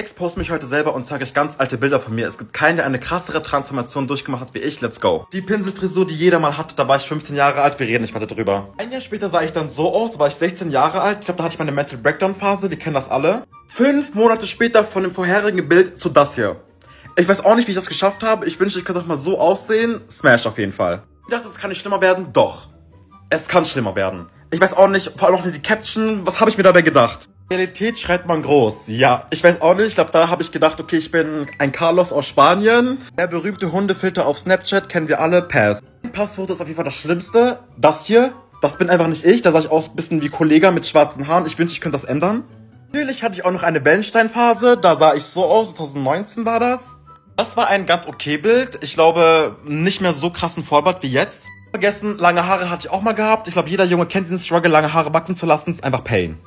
expose mich heute selber und zeige euch ganz alte Bilder von mir. Es gibt keinen, der eine krassere Transformation durchgemacht hat wie ich. Let's go. Die Pinselfrisur, die jeder mal hatte, da war ich 15 Jahre alt. Wir reden nicht weiter drüber. Ein Jahr später sah ich dann so aus, da war ich 16 Jahre alt. Ich glaube, da hatte ich meine Mental Breakdown Phase. Wir kennen das alle. Fünf Monate später von dem vorherigen Bild zu das hier. Ich weiß auch nicht, wie ich das geschafft habe. Ich wünschte, ich könnte auch mal so aussehen. Smash auf jeden Fall. Ich dachte, es kann nicht schlimmer werden. Doch. Es kann schlimmer werden. Ich weiß auch nicht, vor allem auch nicht die Caption. Was habe ich mir dabei gedacht? Realität schreibt man groß. Ja, ich weiß auch nicht. Ich glaube, da habe ich gedacht, okay, ich bin ein Carlos aus Spanien. Der berühmte Hundefilter auf Snapchat kennen wir alle. Pass. Passfoto ist auf jeden Fall das Schlimmste. Das hier, das bin einfach nicht ich. Da sah ich aus ein bisschen wie Kollega mit schwarzen Haaren. Ich wünschte, ich könnte das ändern. Natürlich hatte ich auch noch eine Wellenstein-Phase. Da sah ich so aus. 2019 war das. Das war ein ganz okay Bild. Ich glaube, nicht mehr so krassen Vollbart wie jetzt. Vergessen, lange Haare hatte ich auch mal gehabt. Ich glaube, jeder Junge kennt diesen Struggle, lange Haare wachsen zu lassen. Ist einfach Pain.